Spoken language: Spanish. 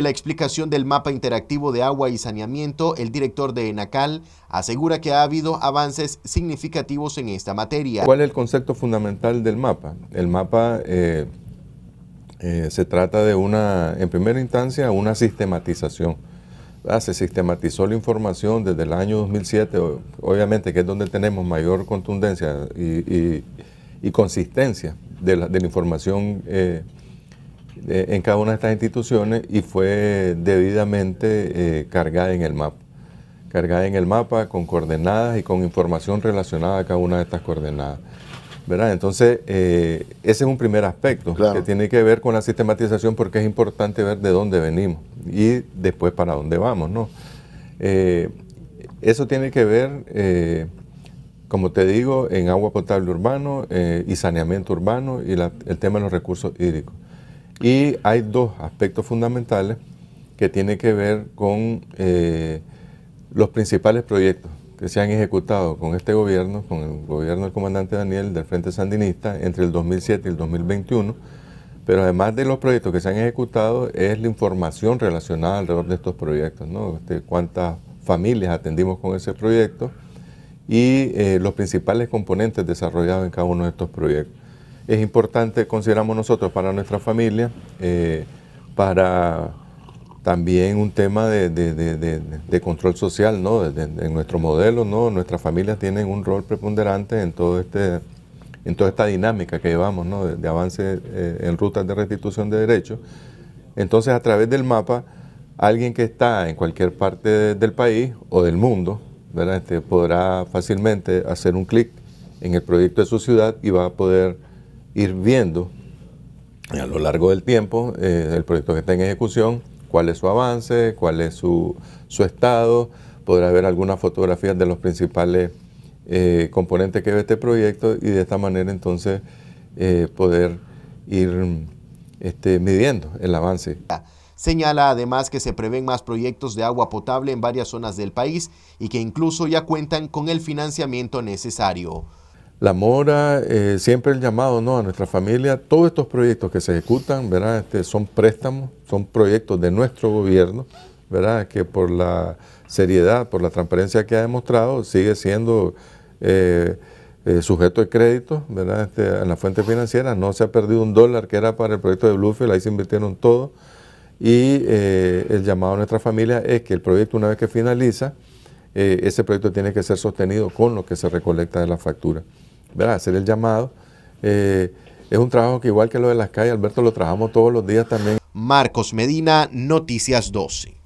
la explicación del mapa interactivo de agua y saneamiento, el director de ENACAL asegura que ha habido avances significativos en esta materia. ¿Cuál es el concepto fundamental del mapa? El mapa eh, eh, se trata de una, en primera instancia, una sistematización. Se sistematizó la información desde el año 2007, obviamente que es donde tenemos mayor contundencia y, consistencia de la, información eh, en cada una de estas instituciones y fue debidamente eh, cargada en el mapa. Cargada en el mapa con coordenadas y con información relacionada a cada una de estas coordenadas. ¿verdad? Entonces, eh, ese es un primer aspecto que tiene que ver con la sistematización porque es importante ver de dónde venimos y después para dónde vamos. ¿no? Eh, eso tiene que ver, como te digo, en agua potable urbano y saneamiento urbano y el tema de los recursos hídricos. Y hay dos aspectos fundamentales que tienen que ver con eh, los principales proyectos que se han ejecutado con este gobierno, con el gobierno del comandante Daniel del Frente Sandinista entre el 2007 y el 2021. Pero además de los proyectos que se han ejecutado, es la información relacionada alrededor de estos proyectos, ¿no? Este, cuántas familias atendimos con ese proyecto y eh, los principales componentes desarrollados en cada uno de estos proyectos es importante, consideramos nosotros, para nuestra familia, eh, para también un tema de, control social, ¿no? en nuestro modelo, ¿no? Nuestras familias tienen un rol preponderante en todo este en toda esta dinámica que llevamos, ¿no? De, avance eh, en rutas de restitución de derechos. Entonces, a través del mapa, alguien que está en cualquier parte del país o del mundo, ¿verdad? Este, podrá fácilmente hacer un clic en el proyecto de su ciudad y va a poder ir viendo a lo largo del tiempo eh, el proyecto que está en ejecución, cuál es su avance, cuál es su, estado, podrá ver algunas fotografías de los principales eh, componentes que ve este proyecto y de esta manera entonces eh, poder ir este, midiendo el avance. Señala además que se prevén más proyectos de agua potable en varias zonas del país y que incluso ya cuentan con el financiamiento necesario. La Mora, eh, siempre el llamado ¿no? a nuestra familia, todos estos proyectos que se ejecutan, ¿verdad? Este, son préstamos, son proyectos de nuestro gobierno, ¿verdad? que por la seriedad, por la transparencia que ha demostrado, sigue siendo eh, eh, sujeto de crédito ¿verdad? Este, en la fuente financiera. No se ha perdido un dólar que era para el proyecto de Bluefield, ahí se invirtieron todo. Y el llamado a nuestra familia es que el proyecto, una vez que finaliza, ese proyecto tiene que ser sostenido con lo que se recolecta de la factura hacer el llamado. Eh, es un trabajo que igual que lo de las calles, Alberto, lo trabajamos todos los días también. Marcos Medina, Noticias 12.